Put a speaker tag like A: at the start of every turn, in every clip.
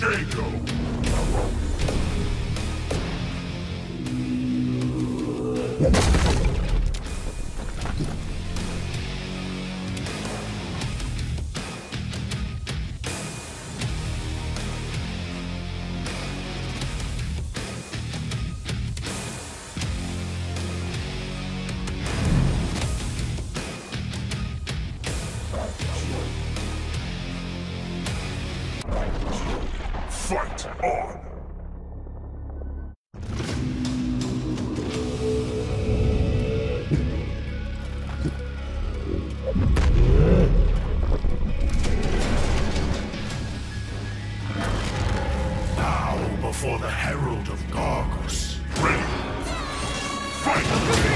A: Jago. On! Now before the Herald of Gargos. Ready? Fight!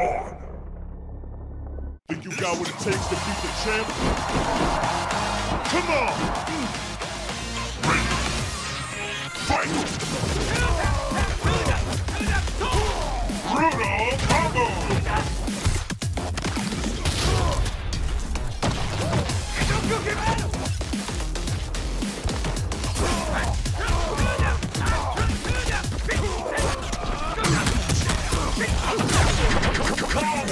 A: On! Think you got what it takes to beat the champ? Come on! Ready! Fight! Brutal combo! Combo breaker! Brutal combo!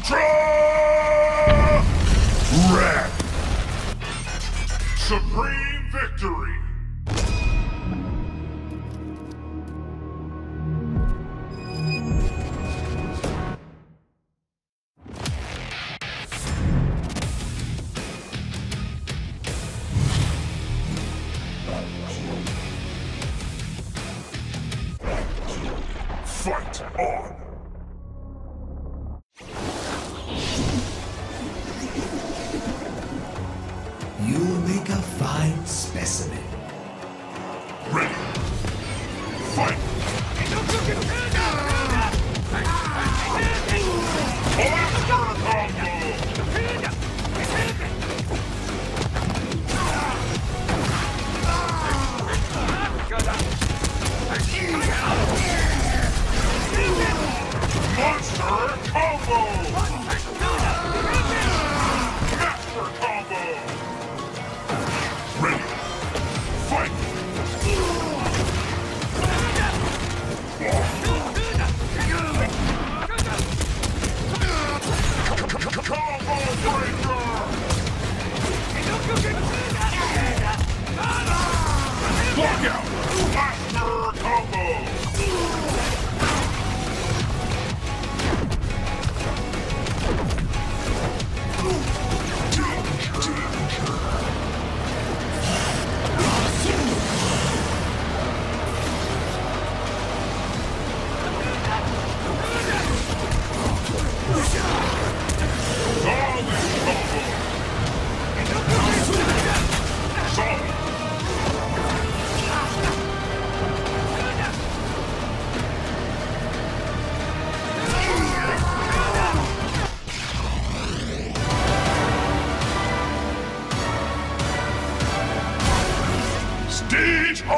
A: Ultra Red. Supreme victory. Fight on!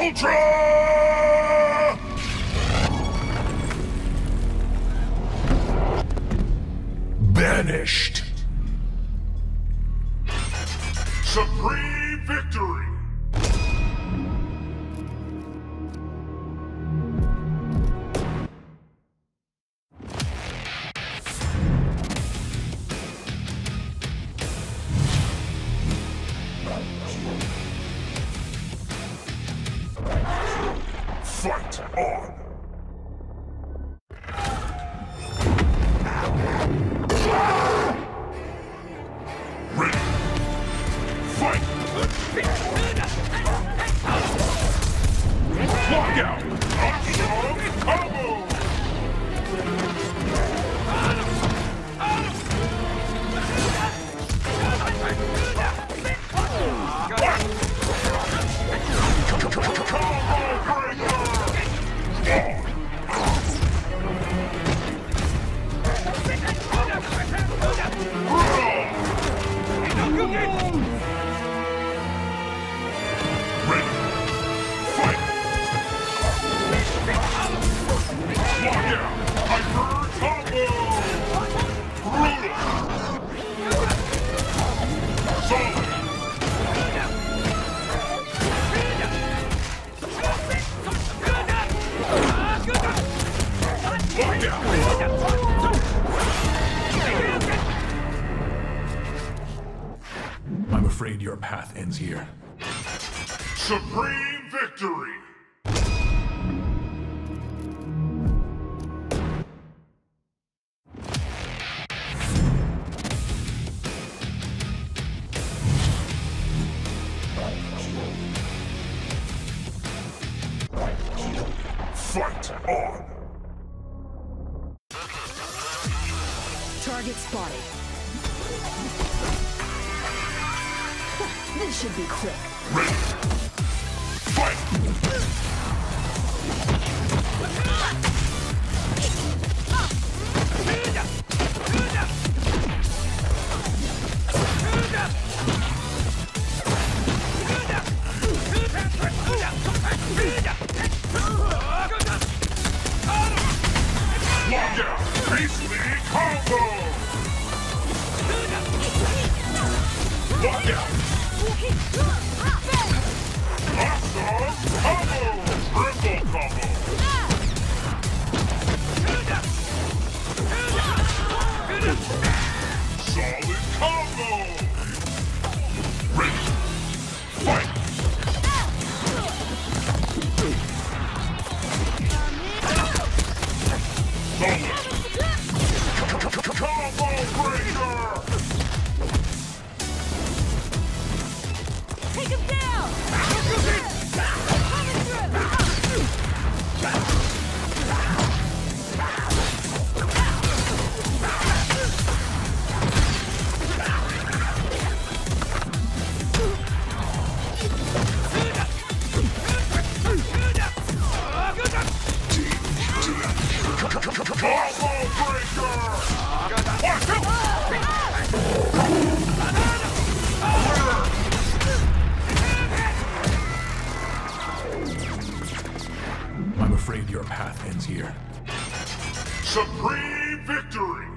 A: Ultra! Lockout!
B: I'm afraid your path ends here.
A: Supreme victory! Fight on!
C: Target spotted. this should be quick.
B: Afraid your path ends here.
A: Supreme victory!